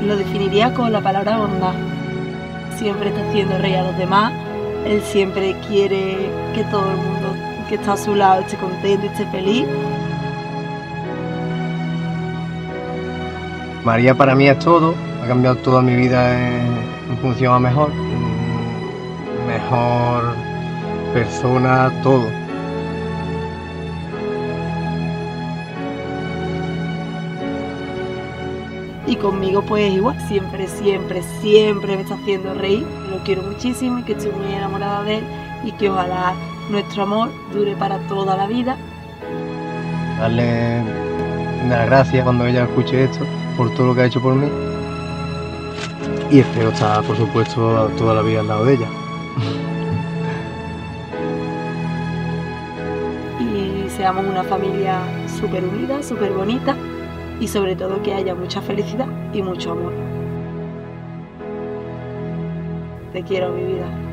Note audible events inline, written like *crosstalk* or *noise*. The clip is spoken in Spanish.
lo definiría con la palabra bondad. Siempre está haciendo reír a los demás, él siempre quiere que todo el mundo que está a su lado esté contento y esté feliz. María para mí es todo, ha cambiado toda mi vida en, función a mejor, mm, mejor persona, todo. Y conmigo pues igual, siempre, siempre, siempre me está haciendo reír. Lo quiero muchísimo y que estoy muy enamorada de él y que ojalá nuestro amor dure para toda la vida. Darle las gracias cuando ella escuche esto por todo lo que ha hecho por mí. Y espero estar, por supuesto, toda la vida al lado de ella. *laughs* y seamos una familia súper unida, súper bonita y sobre todo que haya mucha felicidad y mucho amor. Te quiero, mi vida.